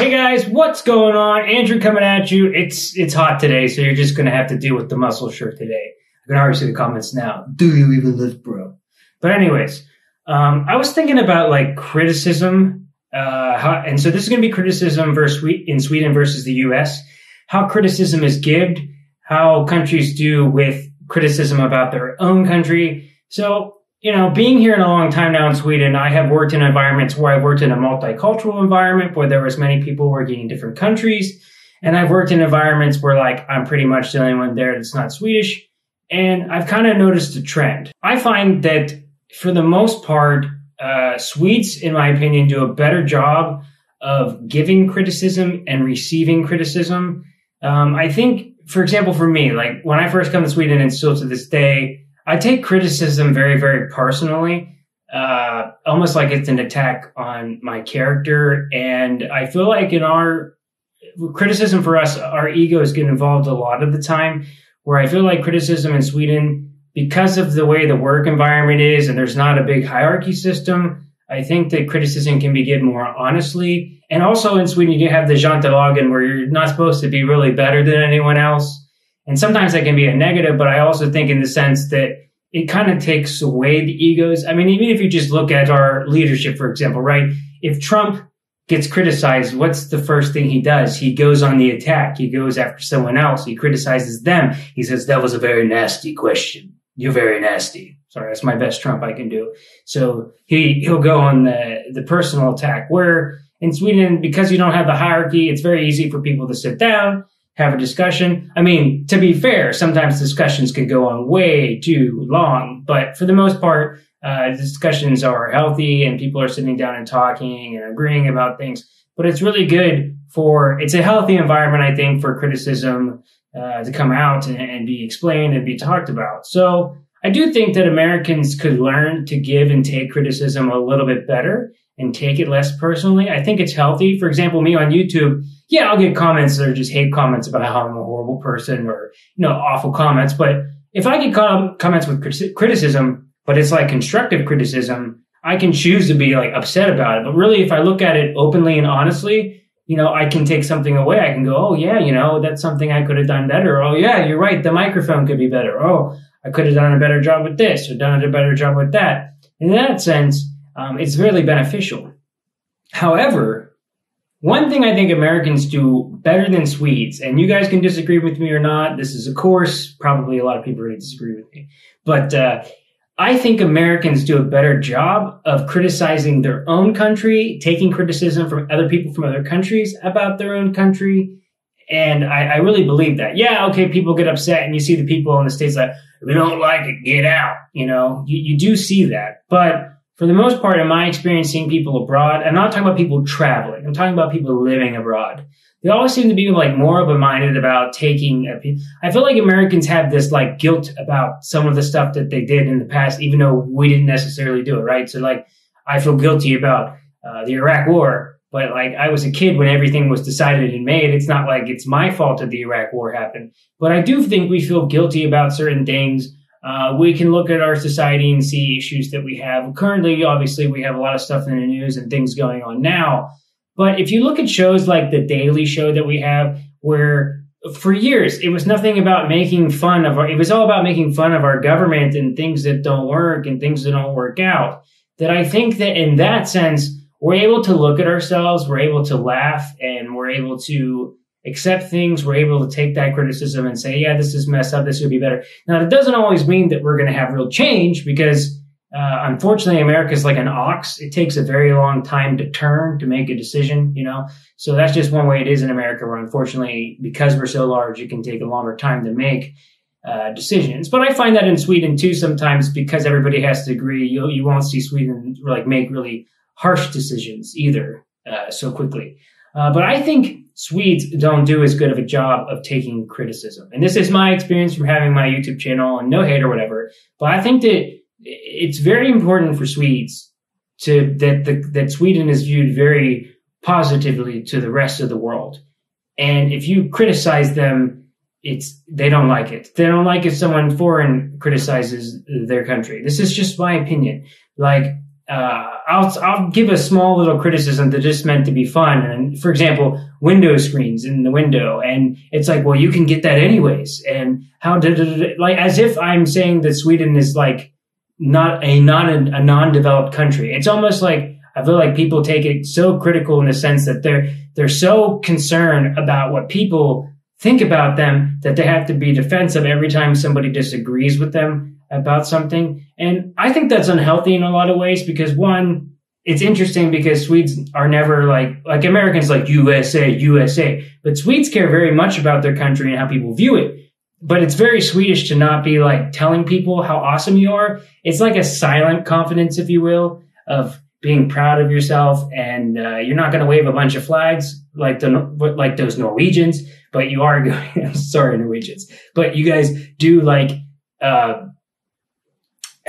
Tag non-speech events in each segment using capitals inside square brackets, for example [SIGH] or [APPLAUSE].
Hey guys, what's going on? Andrew coming at you. It's it's hot today, so you're just gonna have to deal with the muscle shirt today. I can already see the comments now. Do you even live, bro? But anyways, um, I was thinking about like criticism, uh, how, and so this is gonna be criticism versus in Sweden versus the U.S. How criticism is given, how countries do with criticism about their own country. So you know, being here in a long time now in Sweden, I have worked in environments where I've worked in a multicultural environment where there was many people working in different countries. And I've worked in environments where like I'm pretty much the only one there that's not Swedish. And I've kind of noticed a trend. I find that for the most part, uh, Swedes, in my opinion, do a better job of giving criticism and receiving criticism. Um, I think, for example, for me, like when I first come to Sweden and still to this day, I take criticism very, very personally, uh, almost like it's an attack on my character. And I feel like in our criticism for us, our egos get involved a lot of the time. Where I feel like criticism in Sweden, because of the way the work environment is, and there's not a big hierarchy system, I think that criticism can be given more honestly. And also in Sweden, you have the jantelagen where you're not supposed to be really better than anyone else. And sometimes that can be a negative, but I also think in the sense that it kind of takes away the egos. I mean, even if you just look at our leadership, for example, right? If Trump gets criticized, what's the first thing he does? He goes on the attack. He goes after someone else. He criticizes them. He says, that was a very nasty question. You're very nasty. Sorry, that's my best Trump I can do. So he, he'll go on the, the personal attack where in Sweden, because you don't have the hierarchy, it's very easy for people to sit down have a discussion. I mean, to be fair, sometimes discussions can go on way too long, but for the most part, uh, discussions are healthy and people are sitting down and talking and agreeing about things. But it's really good for, it's a healthy environment, I think, for criticism uh, to come out and, and be explained and be talked about. So I do think that Americans could learn to give and take criticism a little bit better and take it less personally. I think it's healthy. For example, me on YouTube, yeah, I'll get comments that are just hate comments about how I'm a horrible person or, you know, awful comments. But if I get com- comments with criticism, but it's like constructive criticism, I can choose to be like upset about it. But really, if I look at it openly and honestly, you know, I can take something away. I can go, oh yeah, you know, that's something I could have done better. Oh yeah, you're right. The microphone could be better. Oh, I could have done a better job with this or done a better job with that. In that sense, um, it's really beneficial. However, one thing I think Americans do better than Swedes, and you guys can disagree with me or not. This is a course. Probably a lot of people are going to disagree with me. But uh, I think Americans do a better job of criticizing their own country, taking criticism from other people from other countries about their own country. And I, I really believe that. Yeah, okay, people get upset, and you see the people in the States like, we don't like it, get out. You know, you, you do see that. But for the most part, in my experience seeing people abroad, I'm not talking about people traveling. I'm talking about people living abroad. They always seem to be like more open-minded about taking. A, I feel like Americans have this like guilt about some of the stuff that they did in the past, even though we didn't necessarily do it, right? So like, I feel guilty about uh, the Iraq War, but like I was a kid when everything was decided and made. It's not like it's my fault that the Iraq War happened, but I do think we feel guilty about certain things uh, we can look at our society and see issues that we have. Currently, obviously, we have a lot of stuff in the news and things going on now. But if you look at shows like The Daily Show that we have, where for years it was nothing about making fun of our, it was all about making fun of our government and things that don't work and things that don't work out. That I think that in that sense, we're able to look at ourselves, we're able to laugh, and we're able to accept things. We're able to take that criticism and say, yeah, this is messed up. This would be better. Now, it doesn't always mean that we're going to have real change because, uh, unfortunately, America is like an ox. It takes a very long time to turn to make a decision, you know? So that's just one way it is in America where unfortunately, because we're so large, it can take a longer time to make uh, decisions. But I find that in Sweden too, sometimes because everybody has to agree, you, you won't see Sweden like make really harsh decisions either uh, so quickly. Uh, but I think Swedes don't do as good of a job of taking criticism. And this is my experience from having my YouTube channel and no hate or whatever. But I think that it's very important for Swedes to that the, that Sweden is viewed very positively to the rest of the world. And if you criticize them, it's they don't like it. They don't like if someone foreign criticizes their country. This is just my opinion. Like uh, I'll I'll give a small little criticism that just meant to be fun. And for example, window screens in the window, and it's like, well, you can get that anyways. And how did like as if I'm saying that Sweden is like not a not a, a non-developed country. It's almost like I feel like people take it so critical in the sense that they're they're so concerned about what people think about them that they have to be defensive every time somebody disagrees with them about something. And I think that's unhealthy in a lot of ways because one, it's interesting because Swedes are never like, like Americans like USA, USA, but Swedes care very much about their country and how people view it. But it's very Swedish to not be like telling people how awesome you are. It's like a silent confidence, if you will, of being proud of yourself and uh, you're not going to wave a bunch of flags like the like those Norwegians, but you are going. [LAUGHS] sorry, Norwegians, but you guys do like uh,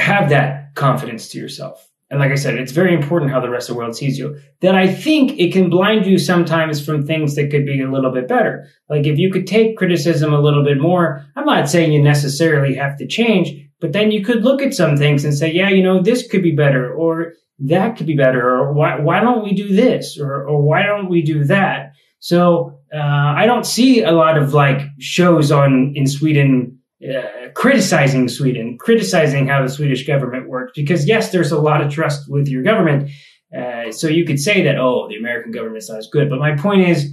have that confidence to yourself. And like I said, it's very important how the rest of the world sees you. That I think it can blind you sometimes from things that could be a little bit better. Like if you could take criticism a little bit more, I'm not saying you necessarily have to change, but then you could look at some things and say, yeah, you know, this could be better, or that could be better, or why, why don't we do this, or, or why don't we do that? So, uh, I don't see a lot of like shows on in Sweden, uh, criticizing Sweden, criticizing how the Swedish government works, because yes, there's a lot of trust with your government. Uh, so you could say that, oh, the American government's not as good. But my point is,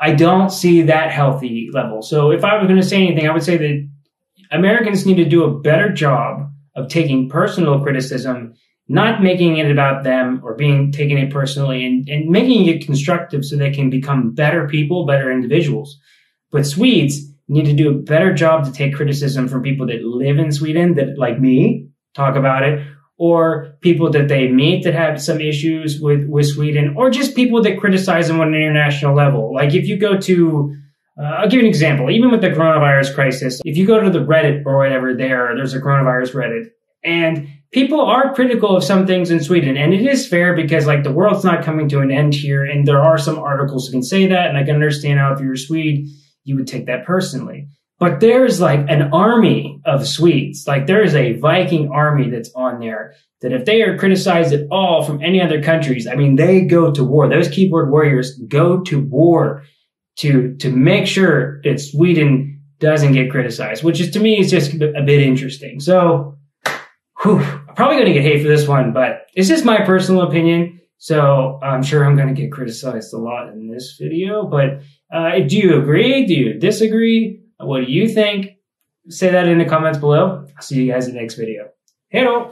I don't see that healthy level. So if I was going to say anything, I would say that Americans need to do a better job of taking personal criticism, not making it about them or being taking it personally and, and making it constructive so they can become better people, better individuals. But Swedes need to do a better job to take criticism from people that live in Sweden that like me talk about it or people that they meet that have some issues with, with Sweden or just people that criticize them on an international level. Like if you go to uh, I'll give you an example. Even with the coronavirus crisis, if you go to the Reddit or whatever there, there's a coronavirus Reddit and people are critical of some things in Sweden. And it is fair because like the world's not coming to an end here. And there are some articles that can say that. And I can understand how if you're a Swede, you would take that personally. But there's like an army of Swedes. Like there is a Viking army that's on there that if they are criticized at all from any other countries, I mean, they go to war. Those keyboard warriors go to war to to make sure that Sweden doesn't get criticized, which is to me is just a bit interesting. So, whew, I'm probably going to get hate for this one, but it's just my personal opinion. So I'm sure I'm going to get criticized a lot in this video. But uh, do you agree? Do you disagree? What do you think? Say that in the comments below. I'll see you guys in the next video. Hello.